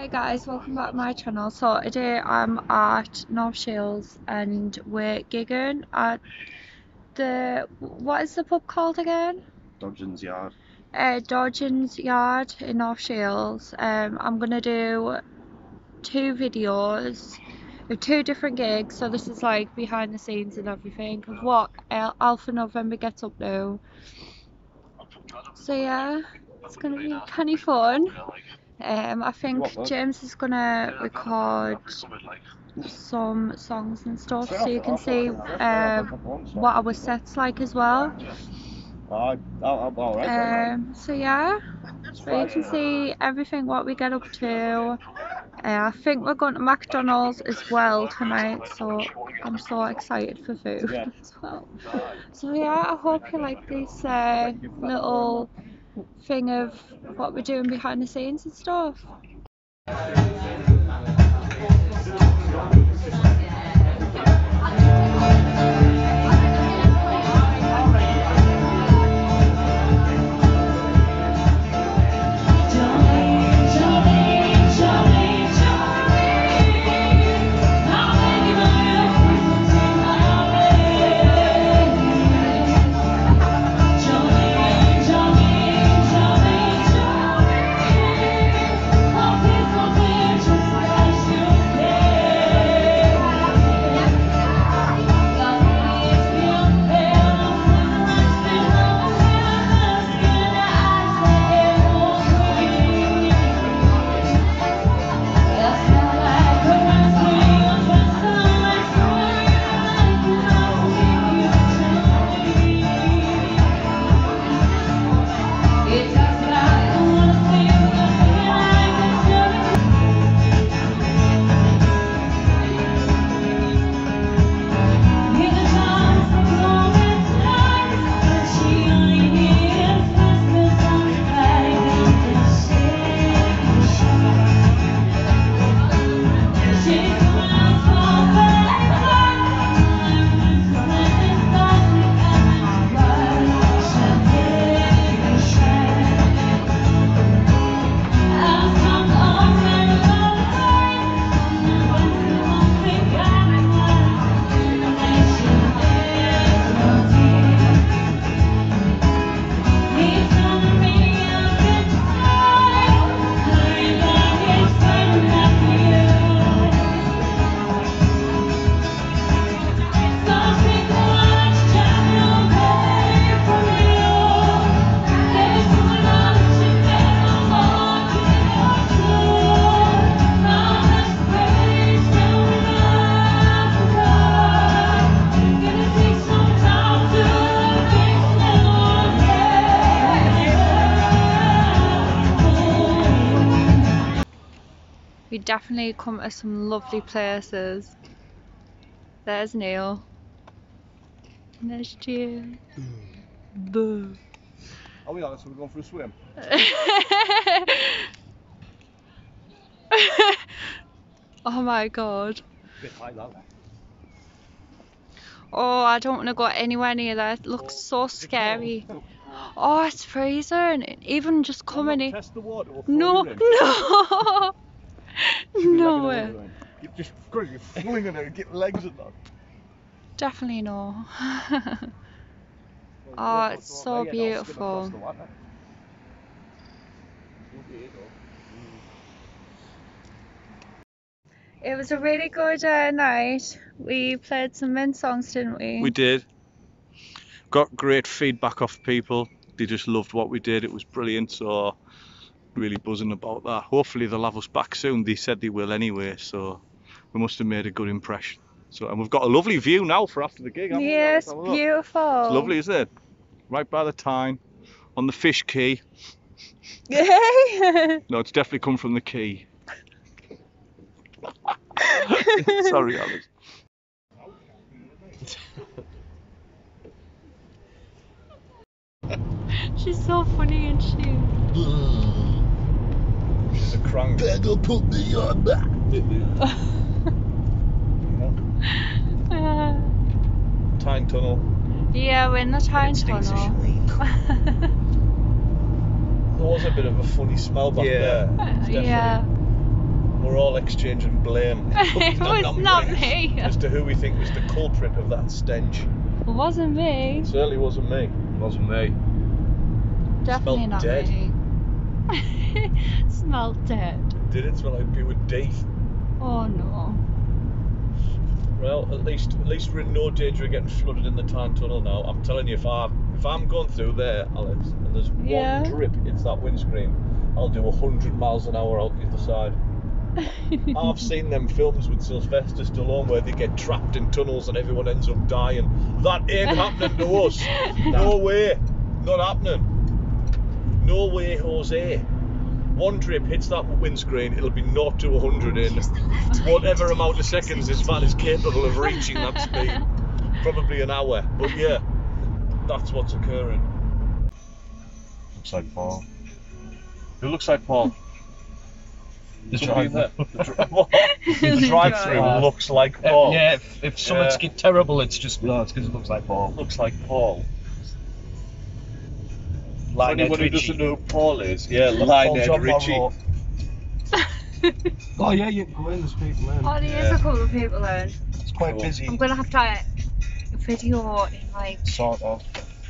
Hi guys, welcome back to my channel. So today I'm at North Shields and we're gigging at the what is the pub called again? Dodgen's Yard. Uh, Dodgen's Yard in North Shields. Um, I'm gonna do two videos of two different gigs. So this is like behind the scenes and everything of what Al- Alpha November gets up to. So yeah, it's gonna be kind of fun. Um, I think James is gonna record some songs and stuff so you can see um, what our set's like as well. I, I, I'm alright. Um, so yeah, so you can see everything what we get up to. Uh, I think we're going to McDonald's as well tonight, so I'm so excited for food as well. So yeah, I hope you like this uh, little thing of what we're doing behind the scenes and stuff. Definitely come to some lovely places. There's Neil. And there's James. Hmm. Boo. Are we honest? Are we going for a swim? oh my god. Bit high that. Oh, I don't want to go anywhere near that. It looks oh, so scary. Oh, it's freezing. Even just coming in. Test the water. Or No, no. No way. You just you're flinging it and get legs in that. Definitely no. Oh, it's so beautiful. It was a really good uh, night. We played some Min songs, didn't we? We did. Got great feedback off people. They just loved what we did. It was brilliant. So really buzzing about that. Hopefully they'll have us back soon. They said they will anyway. So we must have made a good impression. So and we've got a lovely view now for after the gig. haven't we? Yes, Let's have a look. beautiful. It's lovely, isn't it? Right by the Tyne, on the Fish Quay. Yay! No, it's definitely come from the quay. Sorry, Alice. She's so funny and she. She's a crank. Better put me on back. Uh, Tyne Tunnel. yeah, we're in the Tyne Instincts Tunnel. asleep. There was a bit of a funny smell back there. Uh, yeah. We're all exchanging blame. it was I'm not me. As to who we think was the culprit of that stench. It wasn't me. Certainly wasn't me. It Wasn't me. Definitely Smelled not dead. me. Smelled dead. Did it smell like pure death? Oh no. Well, at least at least we're in no danger of getting flooded in the Tyne Tunnel now. I'm telling you, if I if I'm going through there, Alex, and there's Yeah. one drip hits that windscreen, I'll do hundred miles an hour out the other side. I've seen them films with Sylvester Stallone where they get trapped in tunnels and everyone ends up dying. That ain't happening to us. No way. Not happening. No way, Jose. One drip hits that windscreen, it'll be 0 to 100 in whatever amount of seconds this man is capable of reaching that speed. Probably an hour. But yeah, that's what's occurring. Looks like Paul. Who looks like Paul? The Somebody in driver. The, dri- what? the drive-through looks like Paul. Yeah, if, if something's Yeah. get terrible, it's just no, it's because it looks like Paul. Looks like Paul. For Lionhead anyone who Richie. doesn't know who Paul is, yeah, look, Lionel Richie. Oh yeah, you can go in. There's people in. Oh, there is Yeah. a couple of people in. It's quite Cool. busy. I'm gonna have to video in like Sort of.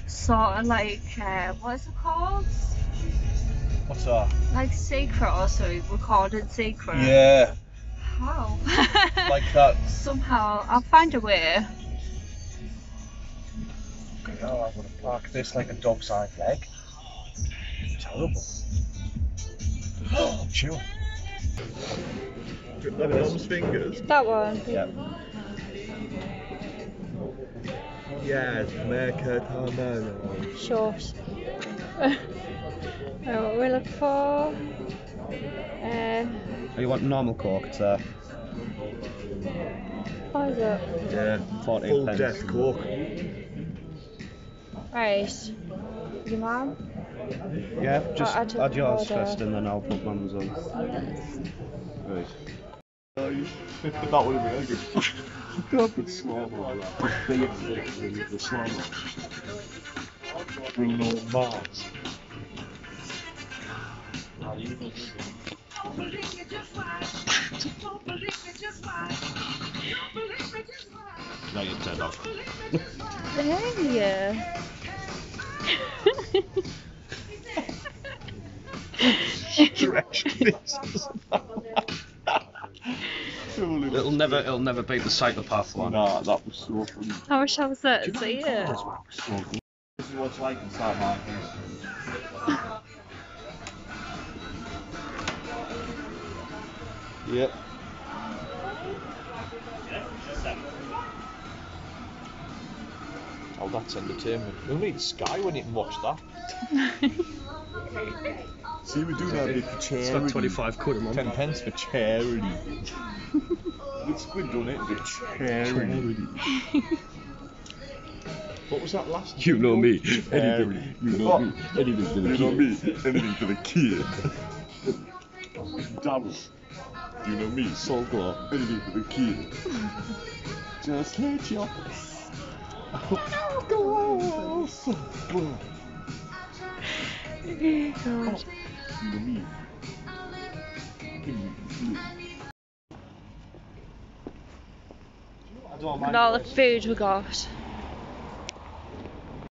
sort of like uh, what is it called? What's that? Like secret or something. Recorded secret. Yeah, How? like that. Somehow I'll find a way. Oh, I'm gonna park this like a dog's eye leg. Terrible. Oh, chill. Those fingers. That one. Yeah. Yes, make it harmonious. Short. uh, what we look for? Uh, Oh, you want normal cork? It's uh, what is it? Yeah, 14 full pence. death coke. Right. Your mum? Yeah, just oh, I took add yours order. first and then I'll put mum's on. Right. that would have been good. Can't put slam on that. Put bacon in the slam Bruno Mars. Now you're turned off. Hey. Stretched this. It'll never, it'll never beat the psychopath one. Nah, that was so funny. I wish I was there to see it. So good. This is what it's like inside my house. Yep. Oh, that's entertainment. Who needs Sky when you can watch that? See, we do that bit for charity. Twenty-five quid a month. Ten pence for charity. it's good, done it? For charity. what was that last? You know me. Anything. You know What? me. Anything for the You know kid. me. Anything for the kid. Double. You know me. Soul Claw. Anything for the kid. Just let your alcohol. Soul Claw. God. Look at all the food we got.